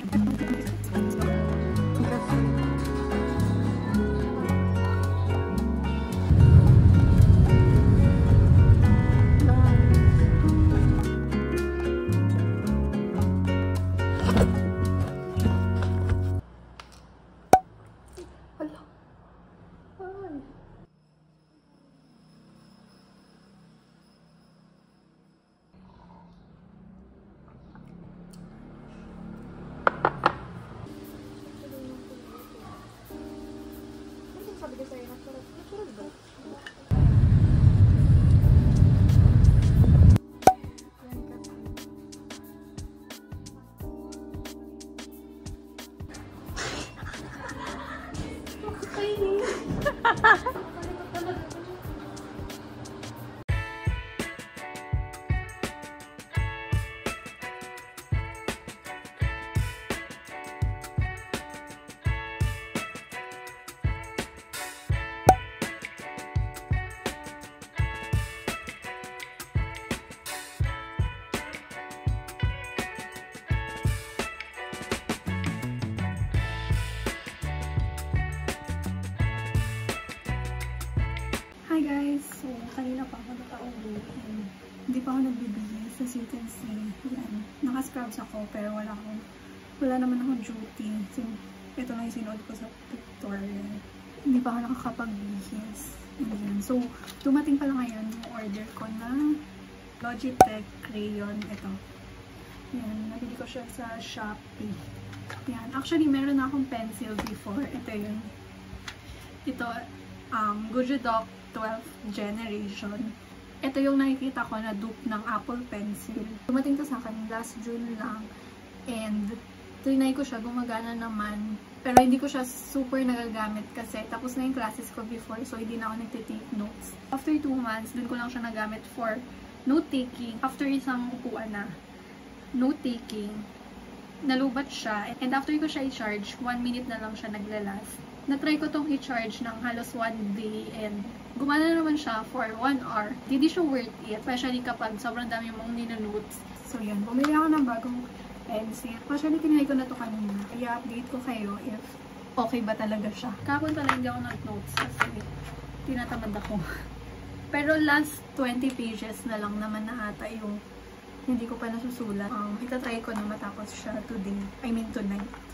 Thank you. Как бы я на 40 минут разбил? Hi guys! So, kanina pa ako nakaubo. and Hindi pa ako nagbibihis. As you can see, yan. Naka-scrubs ako pero wala akong, wala naman akong duty. So, ito na yung sinuot ko sa tutorial. Hindi pa ako nakakapagbihis. Ayan. So, dumating pala ngayon yung order ko ng Logitech Crayon. Ito. Yan. Nabili ko siya sa Shopee. Yan. Actually, meron na akong pencil before. Ito yun. Ito, um, Gujudoc 12th generation. Ito yung nakikita ko na dupe ng Apple Pencil. Dumating to sa akin last June lang. And, trinay ko siya, gumagana naman. Pero hindi ko siya super nagagamit kasi tapos na yung classes ko before so hindi na ako nagtitake notes. After 2 months, dun ko lang siya nagamit for note-taking. After isang upuan na note-taking, nalubat siya. And after ko siya i-charge, 1 minute na lang siya naglalast. Na-try ko tong i-charge ng halos 1 day and gumana naman siya for 1 hour. Hindi siya worth it, especially kapag sobrang dami mong ninonotes. So yun, bumili ako ng bagong pencil. Actually, tinry ko na to kanina. I-update ko kayo if okay ba talaga siya. Kapon pala hindi ako nag-notes kasi tinatamad ako. Pero last 20 pages na lang naman na ata yung hindi ko pa nasusulat. Um, itatry ko na matapos siya today. I mean tonight.